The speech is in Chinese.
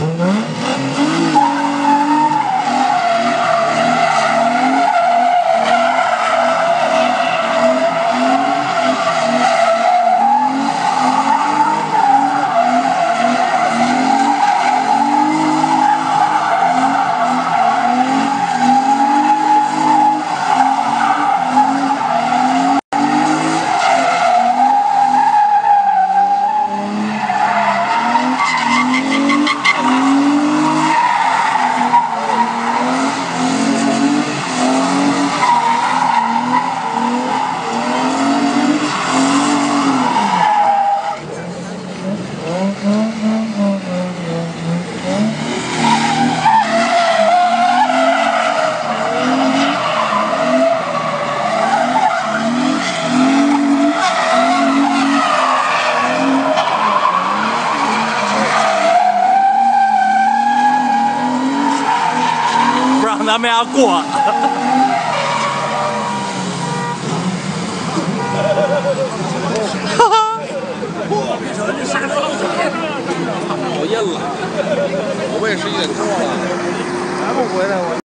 Mm-hmm. 咱们要过。哈哈，我印了，我也是一点多了，还不回来我。